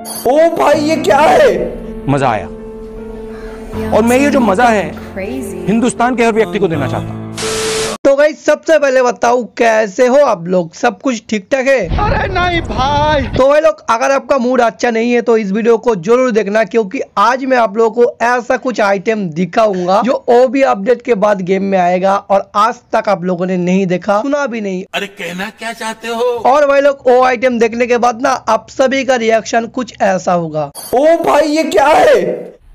ओ भाई ये क्या है? मज़ा आया। और मैं ये जो मज़ा है हिंदुस्तान के हर व्यक्ति को देना चाहता हूँ। तो भाई सबसे पहले बताओ कैसे हो आप लोग? सब कुछ ठीक ठाक है? अरे नहीं भाई। तो भाई लोग अगर आपका मूड अच्छा नहीं है तो इस वीडियो को ज़रूर देखना क्योंकि आज मैं आप लोगों को ऐसा कुछ आइटम दिखाऊँगा जो ओबी अपडेट के बाद गेम में आएगा और आज तक आप लोगों ने नहीं देखा सुना भी नहीं। अरे कहना क्या चाहते हो? और भाई लोग वो आइटम देखने के बाद ना आप सभी का रिएक्शन कुछ ऐसा होगा। ओ भाई ये क्या है?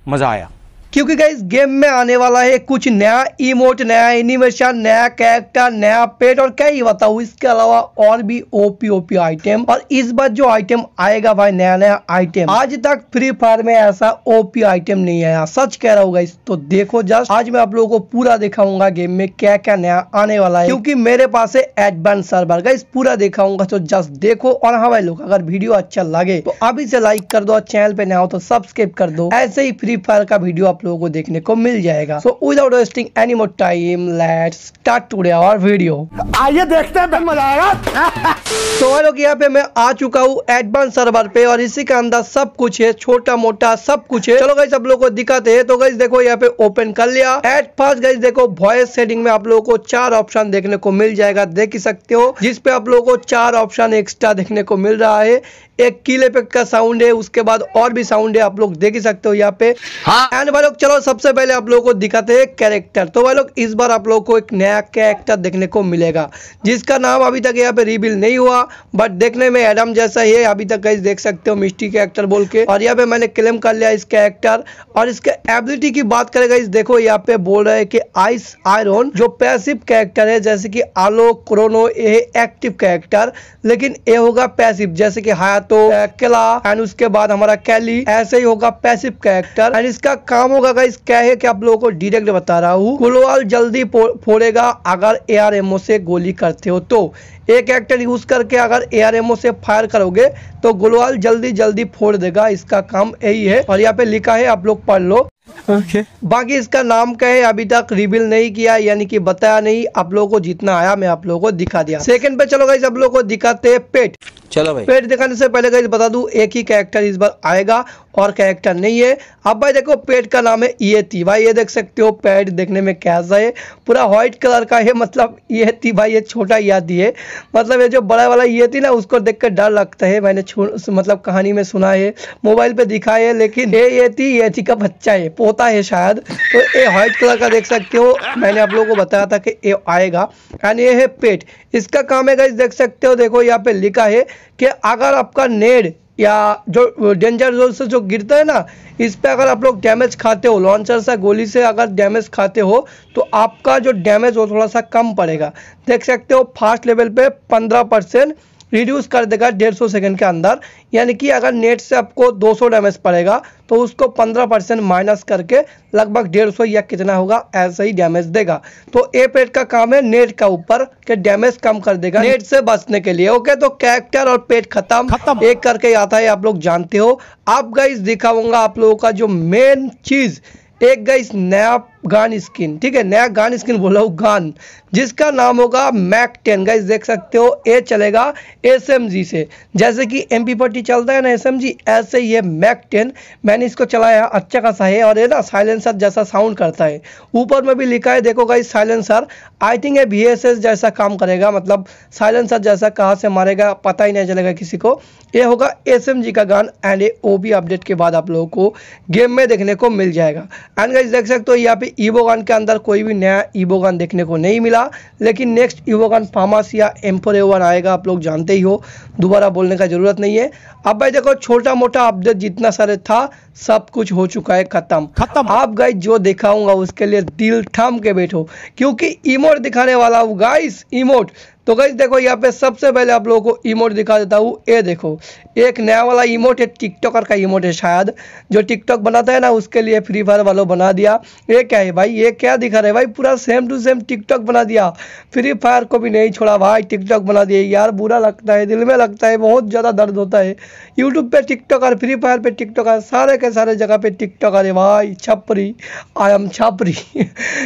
मज़ा आया। क्योंकि गाइस गेम में आने वाला है कुछ नया इमोट नया एनिमेशन नया कैरेक्टर नया पेट और क्या ही बताऊँ, इसके अलावा और भी ओपी ओपी आइटम और इस बार जो आइटम आएगा भाई, नया नया आइटम आज तक फ्री फायर में ऐसा ओपी आइटम नहीं आया। सच कह रहा हूँ गाइस तो देखो जस्ट आज मैं आप लोगों को पूरा दिखाऊँगा गेम में क्या क्या नया आने वाला है। क्योंकि मेरे पास है एडवांस सर्वर गाइस पूरा दिखाऊँगा तो जस्ट देखो। और हाँ भाई लोग, अगर वीडियो अच्छा लगे तो अभी से लाइक कर दो और चैनल पे नया हो तो सब्सक्राइब कर दो। ऐसे ही फ्री फायर का वीडियो आप लोगों को देखने को मिल जाएगा। So without wasting any more time let's start today our video आइए देखते हैं मज़ा आएगा। तो लोग यहाँ पे मैं आ चुका हूँ एडवांस सर्वर पे और इसी के अंदर सब कुछ है छोटा मोटा सब कुछ है। चलो गाइस आप लोगों को दिखाते हैं। तो गाइस देखो यहाँ पे ओपन कर लिया। एट फ़र्स्ट गाइस देखो वॉइस सेटिंग में आप लोगों को चार ऑप्शन देखने को मिल जाएगा देख ही सकते हो। जिसपे आप लोगों को चार ऑप्शन एक्स्ट्रा देखने को मिल रहा है। एक किले पे का साउंड है उसके बाद और भी साउंड है आप लोग देख ही सकते हो यहाँ पे। एंड भाई लोग, चलो सबसे पहले आप लोगों को दिखाते हैं कैरेक्टर तो भाई लोग, इस बार आप लोगों को एक नया कैरेक्टर देखने को मिलेगा, जिसका नाम अभी तक यहाँ पे रिवील नहीं हुआ बट देखने में एडम जैसा ही है, अभी तक गाइस देख सकते हो मिस्टी कैरेक्टर बोल के। और यहाँ पे मैंने क्लेम कर लिया इस कैरेक्टर और इसके एबिलिटी की बात करेगा इस देखो यहाँ पे बोल रहे हैं कि आइस आयरन जो पैसिव कैरेक्टर है, जैसे कि आलोक क्रोनो ये एक्टिव कैरेक्टर लेकिन ये होगा पैसिव जैसे कि हायातो किला एंड उसके बाद हमारा कैली ऐसे ही होगा पैसिव कैरेक्टर एंड इसका काम होगा गाइस क्या है कि आप लोगों को डायरेक्ट बता रहा हूँ। गुलवाल जल्दी फोड़ेगा अगर एआरएमओ से गोली करते हो तो। एक कैरेक्टर यूज़ करके अगर एआरएमओ से फायर करोगे तो गुलवाल जल्दी जल्दी फोड़ देगा। इसका काम यही है। और यहाँ पे लिखा है आप लोग पढ़ लो। Okay. बाकी इसका नाम क्या है अभी तक रिवील नहीं किया यानी कि बताया नहीं। आप लोगों को जितना आया मैं आप लोगों को दिखा दिया। सेकंड पे चलो गाइस आप लोगों को दिखाते हैं पेट। चलो भाई। पेट दिखाने से पहले गाइस बता दूँ एक ही कैरेक्टर इस बार आएगा। और कैरेक्टर नहीं है। अब भाई देखो पेट का नाम है ये थी भाई ये देख सकते हो पेट देखने में कैसा है। पूरा व्हाइट कलर का है मतलब ये थी भाई ये छोटा यादी है। मतलब ये जो बड़ा वाला ये थी ना, उसको देख कर डर लगता है। मैंने मतलब कहानी में सुना है मोबाइल पे दिखा है, लेकिन ये ये थी ये थी का बच्चा है, पोता है शायद। तो ये व्हाइट कलर का देख सकते हो, मैंने आप लोगों को बताया था कि ये आएगा। एंड ये है पेट इसका काम है गाइस देख सकते हो, देखो यहाँ पे लिखा है कि अगर आपका नेड या जो डेंजर जोन से जो गिरता है ना, इस पे अगर आप लोग डैमेज खाते हो लॉन्चर से, गोली से अगर डैमेज खाते हो तो आपका जो डैमेज वो थोड़ा सा कम पड़ेगा। देख सकते हो फास्ट लेवल पे पंद्रह परसेंट रिड्यूस कर देगा डेढ़ सौ सेकेंड के अंदर। यानी कि अगर नेट से आपको 200 डैमेज पड़ेगा तो उसको 15 परसेंट माइनस करके लगभग डेढ़ सौ या कितना होगा ऐसा ही डैमेज देगा। तो ए पेट का काम है नेट का ऊपर के डैमेज कम कर देगा। नेट से बचने के लिए ओके तो कैरेक्टर और पेट खत्म। खत्म। एक करके आता है आप लोग जानते हो। अब गाइस दिखाऊँगा आप लोगों का जो मेन चीज़। एक गाइस नया गान स्किन, ठीक है, नया गान स्किन बोला हूँ, गान, जिसका नाम होगा मैक टेन। गाइस देख सकते हो ए चलेगा एसएमजी से। जैसे कि एम पी चलता है ना एसएमजी ऐसे ये मैक टेन। मैंने इसको चलाया अच्छा खासा है, और ये ना साइलेंसर जैसा साउंड करता है। ऊपर में भी लिखा है, देखो गाइस साइलेंसर आई थिंक ये वी जैसा काम करेगा मतलब साइलेंसर जैसा कहाँ से मारेगा, पता ही नहीं चलेगा किसी को। ये होगा एसएमजी का गान एंड ये ओ अपडेट के बाद आप लोगों को गेम में देखने को मिल जाएगा। एंड गाइस देख सकते हो, यहाँ पे ईवोगन के अंदर कोई भी नया ईवोगन देखने को नहीं मिला। लेकिन नेक्स्ट ईवोगन फार्मास या एम्पोरेवन आएगा आप लोग जानते ही हो। दोबारा बोलने का ज़रूरत नहीं है। अब भाई देखो छोटा मोटा अपडेट जितना सारे था सब कुछ हो चुका है खत्म। खत्म। आप गाइस जो दिखाऊँगा उसके लिए दिल थाम के बैठो। क्योंकि इमोट दिखाने वाला हूँ गाइस इमोट तो गाइस देखो यहाँ पे सबसे पहले आप लोगों को इमोट दिखा देता हूँ। ये देखो, एक नया वाला इमोट है टिकटॉकर का इमोट है शायद, जो टिकटॉक बनाता है ना, उसके लिए फ्री फायर वालों बना दिया। ये क्या है भाई? ये क्या दिखा रहे भाई? पूरा सेम टू सेम टिकटॉक बना दिया। फ्री फायर को भी नहीं छोड़ा भाई टिकटॉक बना दिया। यार, बुरा लगता है, दिल में लगता है, बहुत ज़्यादा दर्द होता है। यूट्यूब पे टिकटॉकर फ्री फायर पे टिकटॉकर सारे के सारे जगह पे टिकटॉकर है भाई। छपरी आई एम छपरी।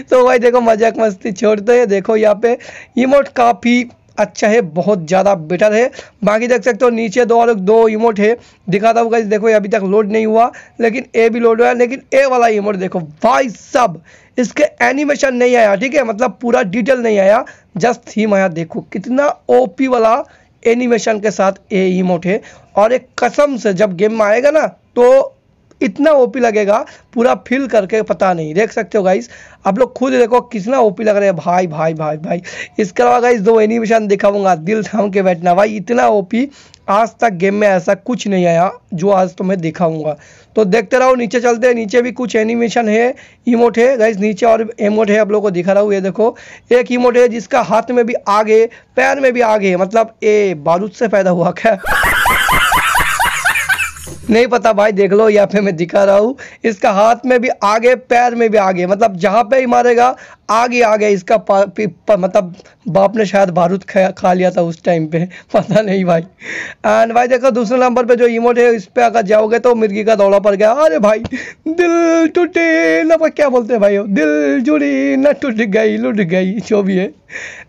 तो भाई देखो, मज़ाक मस्ती छोड़ते हैं देखो, यहाँ पे इमोट काफ़ी अच्छा है, बहुत ज़्यादा बेटर है। बाकी देख सकते हो, नीचे दो और दो इमोट है। दिखाता हूँ देखो अभी तक लोड नहीं हुआ, लेकिन ए भी लोड हुआ, लेकिन ए वाला इमोट देखो। भाई सब इसके एनिमेशन नहीं आया, ठीक है? मतलब पूरा डिटेल नहीं आया। जस्ट थीम आया, देखो। कितना ओपी वाला एनिमेशन के साथ ए इमोट है। और एक कसम से जब गेम में आएगा ना तो इतना ओपी लगेगा, पूरा फिल करके पता नहीं। देख सकते हो गाइस आप लोग खुद देखो कितना ओपी लग रहा है। भाई भाई भाई भाई। इसके अलावा गाइस दो एनिमेशन दिखाऊँगा। दिल थाम के बैठना। भाई, इतना ओपी आज तक गेम में ऐसा कुछ नहीं आया जो आज तुम्हें दिखाऊँगा। तो देखते रहो, नीचे चलते हैं। नीचे भी कुछ एनिमेशन है इमोट है। गाइस नीचे और इमोट है, आप लोगों को दिखा रहा हूँ। ये देखो, एक इमोट है जिसका हाथ में भी आगे, पैर में भी आगे मतलब ए, बारूद से पैदा हुआ क्या? नहीं पता भाई देख लो यहाँ पे मैं दिखा रहा हूँ। इसका हाथ में भी आगे पैर में भी आगे। मतलब जहाँ पे ही मारेगा आगे आगे इसका पा, पी, पा, मतलब बाप ने शायद बारूद खा, खा लिया था उस टाइम पे। पता नहीं भाई। एंड भाई देखो दूसरे नंबर पे जो इमोट है इस पे अगर जाओगे तो मिर्गी का दौड़ा पड़ गया। अरे भाई दिल टूटे ना क्या बोलते हैं भाई वो? दिल जुड़ी न टूट गई लुट गई जो भी है।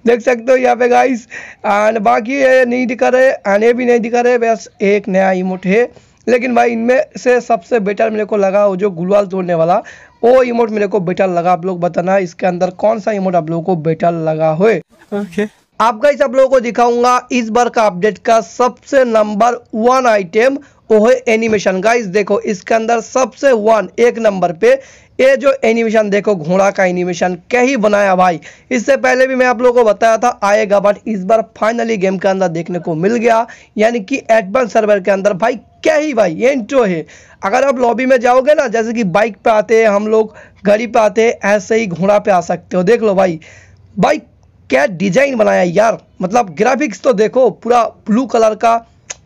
देख सकते हो यहाँ पे गाइस एंड बाकी ये नहीं दिखा रहे एंड ये भी नहीं दिखा रहे बस एक नया इमोट है। लेकिन भाई इनमें से सबसे बेटर मेरे को लगा वो जो गुलवाल तोड़ने वाला वो इमोट मेरे को बेटर लगा। आप लोग बताना इसके अंदर कौन सा इमोट आप लोगों को बेटर लगा हुए। आपका आप गाइस आप लोगों को दिखाऊँगा इस बार का अपडेट का सबसे नंबर वन आइटम वो है एनिमेशन गाइस देखो, इसके अंदर सबसे वन एक नंबर पे ये जो एनिमेशन देखो, घोड़ा का एनिमेशन क्या ही बनाया भाई। इससे पहले भी मैं आप लोगों को बताया था, आएगा बट इस बार फाइनली गेम के अंदर देखने को मिल गया। यानी कि एडवांस सर्वर के अंदर, भाई, क्या ही भाई, ये इंट्रो है। अगर आप लॉबी में जाओगे ना, जैसे कि बाइक पे आते हैं, हम लोग गाड़ी पे आते हैं, ऐसे ही घोड़ा पे आ सकते हो। देख लो भाई। भाई, क्या डिज़ाइन बनाया यार। मतलब ग्राफिक्स तो देखो, पूरा ब्लू कलर का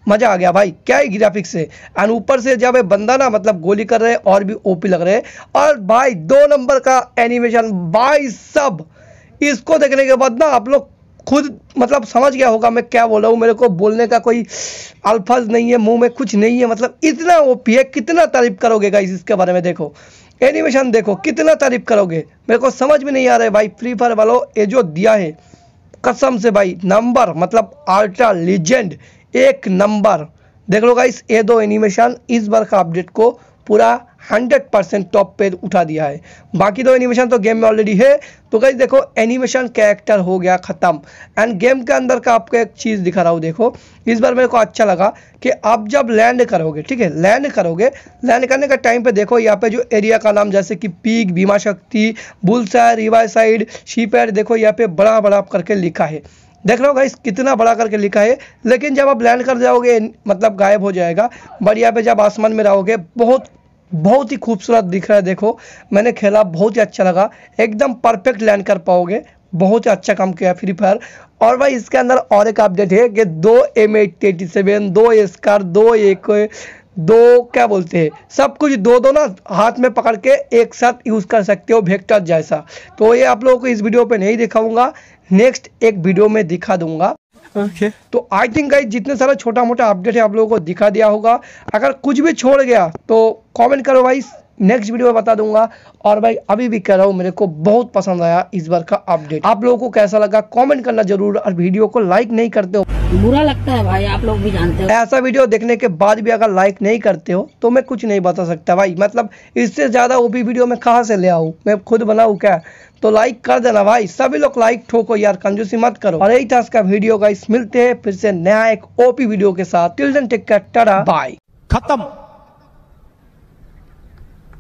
मज़ा आ गया भाई, क्या ग्राफिक्स है एंड ऊपर से जब बंदा ना मतलब गोली कर रहे हैं, और भी ओपी लग रहे हैं, और भाई दो नंबर का एनिमेशन भाई सब। इसको देखने के बाद ना आप लोग खुद मतलब समझ गया होगा मैं क्या बोल रहा हूँ। मेरे को बोलने का कोई अल्फाज नहीं है, मुँह में कुछ नहीं है मतलब इतना ओपी है, कितना तारीफ़ करोगे गाइस इसके बारे में देखो। एनिमेशन देखो, कितना तारीफ़ करोगे। मेरे को समझ में नहीं आ रहा है भाई फ्री फायर वालों, ये जो दिया है, कसम से भाई नंबर मतलब अल्ट्रा लेजेंड एक नंबर। देख लो गाइस ये दो एनिमेशन इस बार का अपडेट को पूरा 100 परसेंट टॉप पे उठा दिया है। बाकी दो एनिमेशन तो गेम में ऑलरेडी है। तो गाइस देखो एनिमेशन कैरेक्टर हो गया ख़त्म। एंड गेम के अंदर का आपको एक चीज़ दिखा रहा हूँ, देखो। इस बार मेरे को अच्छा लगा कि आप जब लैंड करोगे, ठीक है लैंड करोगे लैंड करने का टाइम पे देखो, यहाँ पे जो एरिया का नाम, जैसे कि पीक भीमा शक्ति बुलसायर रिवाई साइड शीपेड देखो, यहाँ पे बड़ा बड़ा करके लिखा है। देख हो गाइस कितना बड़ा करके लिखा है, लेकिन जब आप लैंड कर जाओगे मतलब गायब हो जाएगा बट यहाँ पे जब आसमान में रहोगे, बहुत बहुत ही खूबसूरत दिख रहा है, देखो, मैंने खेला, बहुत ही अच्छा लगा, एकदम परफेक्ट लैंड कर पाओगे, बहुत ही अच्छा काम किया फ्री फायर और भाई, इसके अंदर और एक अपडेट है कि दो एम एट एटी सेवन दो एस्कार दो एक दो क्या बोलते हैं सब कुछ दो दो ना हाथ में पकड़ के एक साथ यूज़ कर सकते हो भेक्टर जैसा। तो ये आप लोगों को इस वीडियो पे नहीं दिखाऊँगा। नेक्स्ट एक वीडियो में दिखा दूँगा। Okay. तो आई थिंक गाइज़ जितने सारा छोटा मोटा अपडेट है आप लोगों को दिखा दिया होगा अगर कुछ भी छोड़ गया तो कॉमेंट करो भाई। नेक्स्ट वीडियो में बता दूँगा। और भाई अभी भी कह रहा हूँ मेरे को बहुत पसंद आया इस बार का अपडेट आप लोगों को कैसा लगा? कमेंट करना ज़रूर और वीडियो को लाइक नहीं करते हो। बुरा लगता है भाई आप लोग भी जानते हो। ऐसा वीडियो देखने के बाद भी अगर लाइक नहीं करते हो तो मैं कुछ नहीं बता सकता भाई। मतलब इससे ज़्यादा वो भी वीडियो मैं कहाँ से ले आऊँ? मैं खुद बनाऊँ क्या? तो लाइक कर देना भाई। सभी लोग लाइक ठोको यार कंजूसी मत करो। और यही था इसका वीडियो का मिलते हैं फिर से नया एक ओपी वीडियो के साथ। Till take care tata bye खत्म।